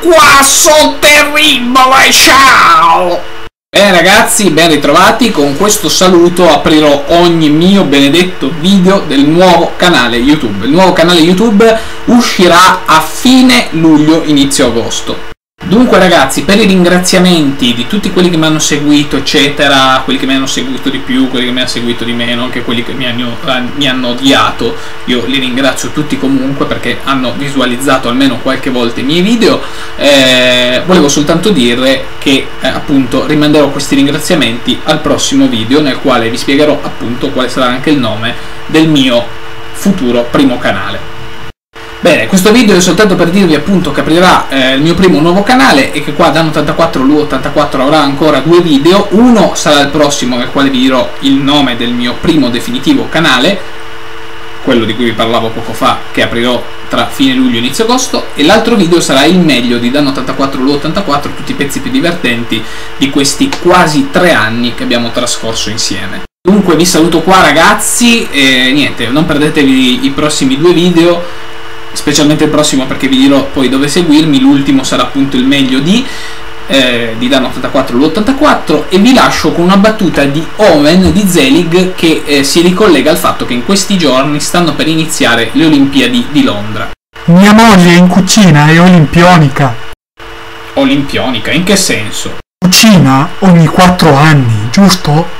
qua sono terribile, ciao! Bene ragazzi, ben ritrovati, con questo saluto aprirò ogni mio benedetto video del nuovo canale YouTube. Il nuovo canale YouTube uscirà a fine luglio, inizio agosto. Dunque ragazzi, per i ringraziamenti di tutti quelli che mi hanno seguito, eccetera, quelli che mi hanno seguito di più, quelli che mi hanno seguito di meno, anche quelli che mi hanno, eh, mi hanno odiato, io li ringrazio tutti comunque perché hanno visualizzato almeno qualche volta i miei video, eh, volevo soltanto dire che eh, appunto rimanderò questi ringraziamenti al prossimo video nel quale vi spiegherò appunto quale sarà anche il nome del mio futuro primo canale. Bene, questo video è soltanto per dirvi appunto che aprirà eh, il mio primo nuovo canale e che qua Dan84 Lu84 avrà ancora due video, uno sarà il prossimo nel quale vi dirò il nome del mio primo definitivo canale, quello di cui vi parlavo poco fa che aprirò tra fine luglio e inizio agosto e l'altro video sarà il meglio di Dan84 Lu84, tutti i pezzi più divertenti di questi quasi tre anni che abbiamo trascorso insieme. Dunque vi saluto qua ragazzi e niente, non perdetevi i prossimi due video specialmente il prossimo perché vi dirò poi dove seguirmi, l'ultimo sarà appunto il meglio di eh, di Dan 84 l'84 e vi lascio con una battuta di Owen di Zelig che eh, si ricollega al fatto che in questi giorni stanno per iniziare le Olimpiadi di Londra. Mia moglie in cucina è olimpionica. Olimpionica? In che senso? Cucina ogni 4 anni, giusto?